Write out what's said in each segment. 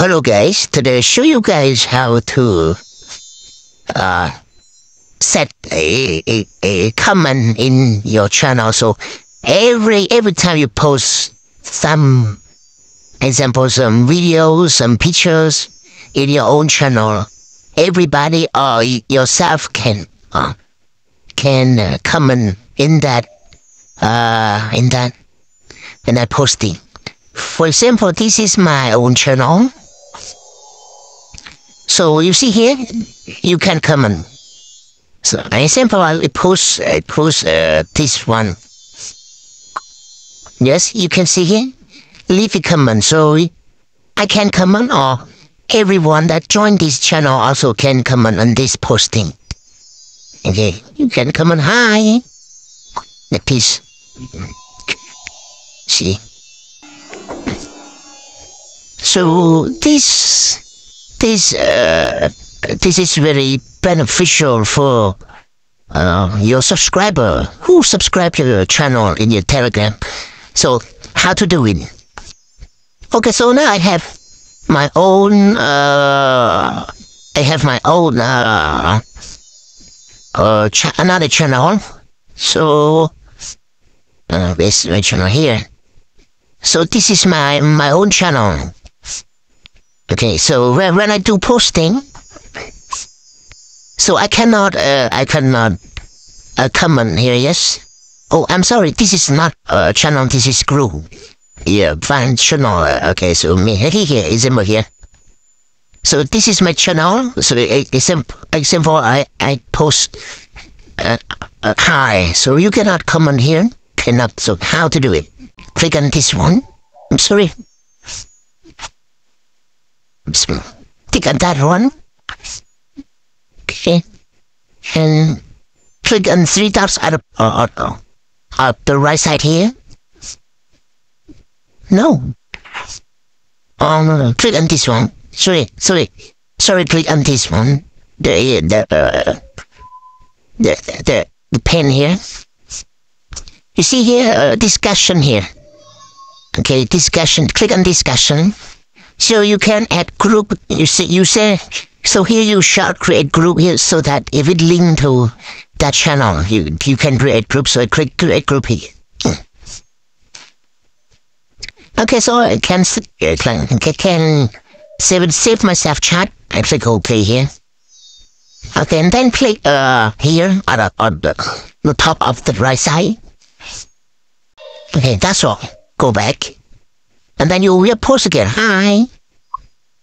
Hello guys, today I show you guys how to uh, set a, a, a comment in your channel. So every every time you post some example, some videos, some pictures in your own channel, everybody or yourself can uh, can uh, comment in that uh, in that in that posting. For example, this is my own channel. So you see here, you can comment. So an example, I post, I post uh, this one. Yes, you can see here. Leave a comment. So I can comment or everyone that joined this channel also can comment on this posting. Okay, you can comment hi. Piece. See. So this this uh, this is very beneficial for uh, your subscriber who subscribe to your channel in your Telegram. So how to do it? Okay, so now I have my own. Uh, I have my own uh, uh, another channel. So uh, where's my channel here? So this is my my own channel. Okay, so when, when I do posting, so I cannot, uh, I cannot uh, comment here, yes? Oh, I'm sorry, this is not uh, channel, this is group. Yeah, fine channel. Uh, okay, so me here is over here. So this is my channel. So example, example I, I post uh, uh, hi. So you cannot comment here. Cannot. So how to do it? Click on this one. I'm sorry. Click on that one. Okay. And click on three dots at, uh, uh, at the right side here. No. Oh, no, no. Click on this one. Sorry, sorry. Sorry, click on this one. The, the, uh, the, the, the pen here. You see here, uh, discussion here. Okay, discussion. Click on discussion. So you can add group. You see, you say. So here you shall create group here, so that if it link to that channel, you you can create group. So I click create group here. Hmm. Okay, so I can uh, can can save save myself chat. I click OK here. Okay, and then click uh here at uh, the, on the, the top of the right side. Okay, that's all. Go back. And then you will post again. Hi.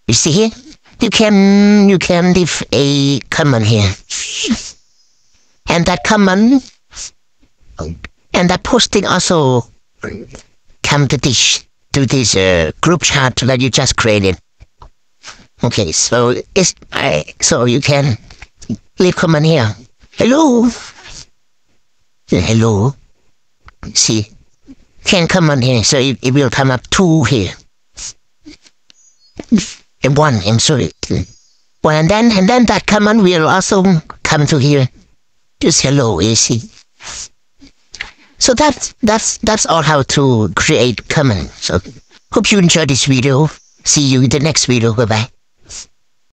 You see here? You can you can leave a comment here. And that comment and that posting also come to this to this uh, group chat that you just created. Okay, so it's I so you can leave comment here. Hello. Hello. See can come on here, so it, it will come up two here. And one, I'm sorry. Well, and then, and then that command will also come to here. Just hello, you see. So that's, that's, that's all how to create command. So hope you enjoyed this video. See you in the next video. Bye-bye.